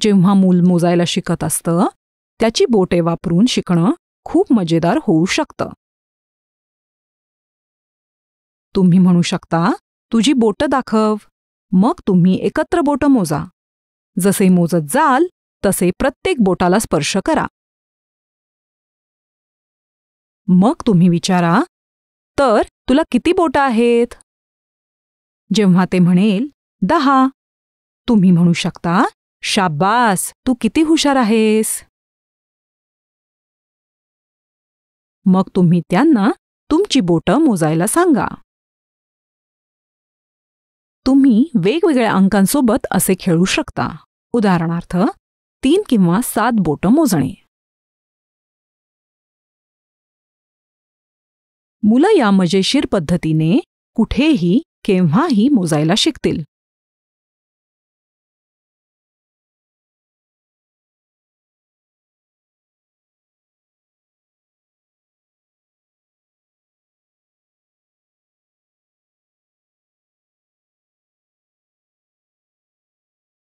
जेव्हा मूल मोजायला शिकत असतं त्याची बोटे वापरून शिकणं खूप मजेदार होऊ शकतं. तुम्ही म्हणू शकता तुझी बोटं दाखव. मग तुम्ही एकत्र बोटं मोजा. जसे मोजत जाल तसे प्रत्येक बोटाला स्पर्श करा. मग तुम्ही विचारा तर तुला किती बोटं आहेत? जेव्हा ते म्हणेल दहा. तुम्ही म्हणू शकता शाबास तू किती हुशार आहेस. मग तुम्ही त्यांना तुमची बोटं मोजायला सांगा. तुम्ही वेगवेगळ्या अंकांसोबत असे खेळू शकता. उदाहरणार्थ तीन किंवा सात बोटं मोजणे. मुलं या मजेशीर पद्धतीने कुठेही केव्हाही मोजायला शिकतील.